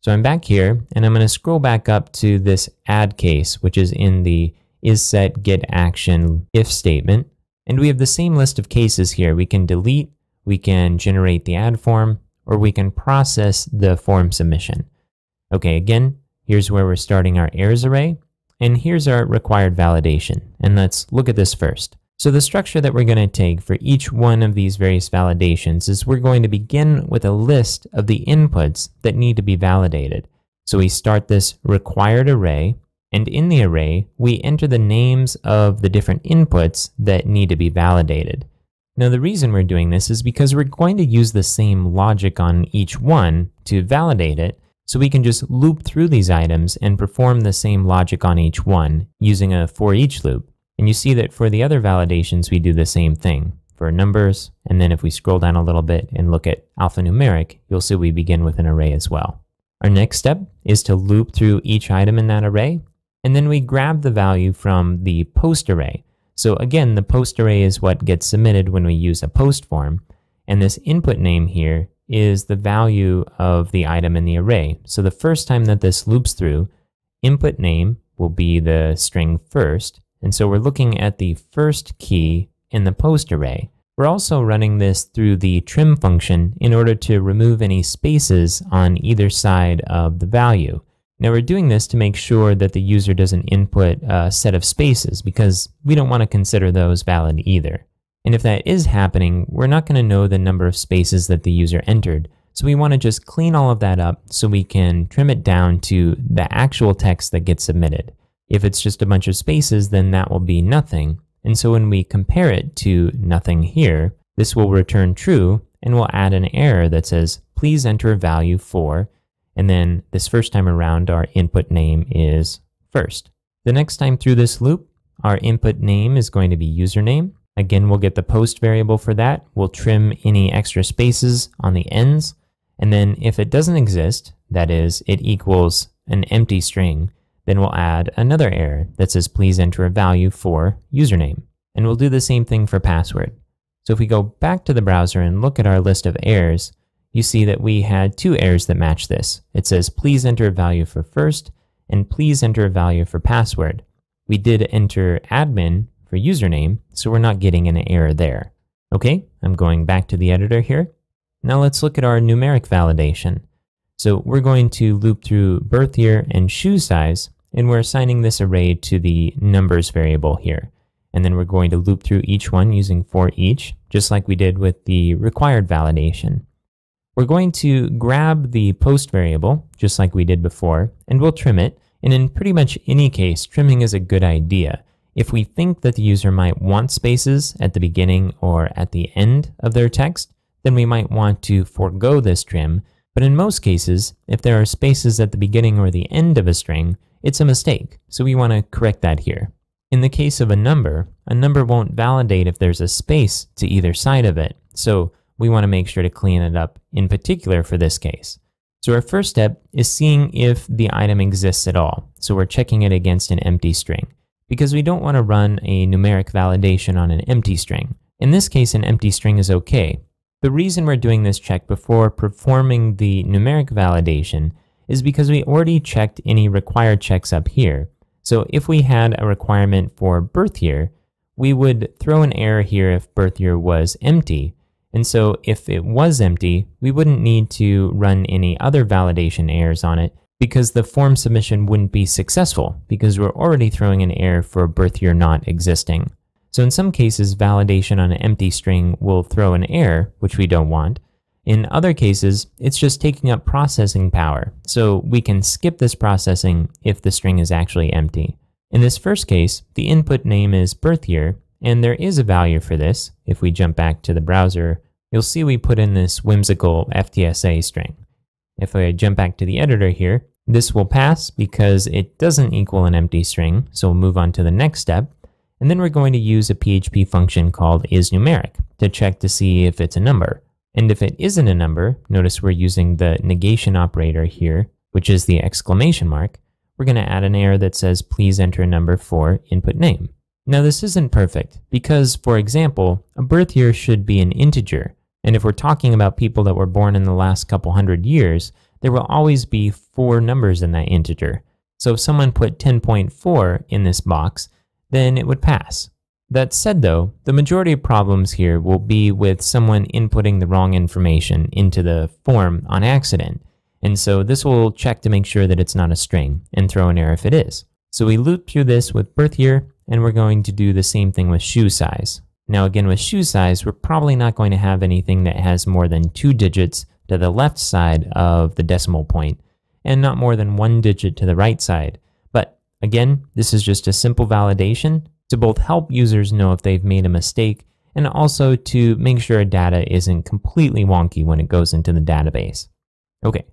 So I'm back here and I'm going to scroll back up to this add case, which is in the isset get action if statement. And we have the same list of cases here. We can delete, we can generate the add form, or we can process the form submission. Okay, again, here's where we're starting our errors array, and here's our required validation. And let's look at this first. So the structure that we're going to take for each one of these various validations is we're going to begin with a list of the inputs that need to be validated. So we start this required array, and in the array, we enter the names of the different inputs that need to be validated. Now the reason we're doing this is because we're going to use the same logic on each one to validate it, so we can just loop through these items and perform the same logic on each one using a for each loop. And you see that for the other validations, we do the same thing for numbers. And then if we scroll down a little bit and look at alphanumeric, you'll see we begin with an array as well. Our next step is to loop through each item in that array. And then we grab the value from the post array. So again, the post array is what gets submitted when we use a post form. And this input name here is the value of the item in the array. So the first time that this loops through, input name will be the string first, and so we're looking at the first key in the post array. We're also running this through the trim function in order to remove any spaces on either side of the value. Now we're doing this to make sure that the user doesn't input a set of spaces because we don't want to consider those valid either. And if that is happening, we're not going to know the number of spaces that the user entered. So we want to just clean all of that up so we can trim it down to the actual text that gets submitted. If it's just a bunch of spaces, then that will be nothing. And so when we compare it to nothing here, this will return true and we'll add an error that says, please enter a value for, and then this first time around, our input name is first. The next time through this loop, our input name is going to be username. Again, we'll get the post variable for that. We'll trim any extra spaces on the ends. And then if it doesn't exist, that is, it equals an empty string, then we'll add another error that says please enter a value for username. And we'll do the same thing for password. So if we go back to the browser and look at our list of errors, you see that we had two errors that match this. It says please enter a value for first and please enter a value for password. We did enter admin for username, so we're not getting an error there. Okay, I'm going back to the editor here. Now let's look at our numeric validation. So we're going to loop through birth year and shoe size and we're assigning this array to the numbers variable here. And then we're going to loop through each one using for each, just like we did with the required validation. We're going to grab the post variable, just like we did before, and we'll trim it. And in pretty much any case, trimming is a good idea. If we think that the user might want spaces at the beginning or at the end of their text, then we might want to forego this trim. But in most cases, if there are spaces at the beginning or the end of a string, it's a mistake, so we want to correct that here. In the case of a number, a number won't validate if there's a space to either side of it, so we want to make sure to clean it up in particular for this case. So our first step is seeing if the item exists at all. So we're checking it against an empty string because we don't want to run a numeric validation on an empty string. In this case, an empty string is okay. The reason we're doing this check before performing the numeric validation is because we already checked any required checks up here. So if we had a requirement for birth year, we would throw an error here if birth year was empty. And so if it was empty, we wouldn't need to run any other validation errors on it because the form submission wouldn't be successful because we're already throwing an error for birth year not existing. So in some cases, validation on an empty string will throw an error, which we don't want, in other cases, it's just taking up processing power, so we can skip this processing if the string is actually empty. In this first case, the input name is birth year, and there is a value for this. If we jump back to the browser, you'll see we put in this whimsical FTSA string. If I jump back to the editor here, this will pass because it doesn't equal an empty string, so we'll move on to the next step. And then we're going to use a PHP function called isNumeric to check to see if it's a number. And if it isn't a number, notice we're using the negation operator here, which is the exclamation mark. We're going to add an error that says, please enter a number for input name. Now this isn't perfect because, for example, a birth year should be an integer. And if we're talking about people that were born in the last couple hundred years, there will always be four numbers in that integer. So if someone put 10.4 in this box, then it would pass. That said though, the majority of problems here will be with someone inputting the wrong information into the form on accident. And so this will check to make sure that it's not a string and throw an error if it is. So we loop through this with birth year, and we're going to do the same thing with shoe size. Now again, with shoe size, we're probably not going to have anything that has more than two digits to the left side of the decimal point, and not more than one digit to the right side. Again, this is just a simple validation to both help users know if they've made a mistake and also to make sure data isn't completely wonky when it goes into the database. Okay,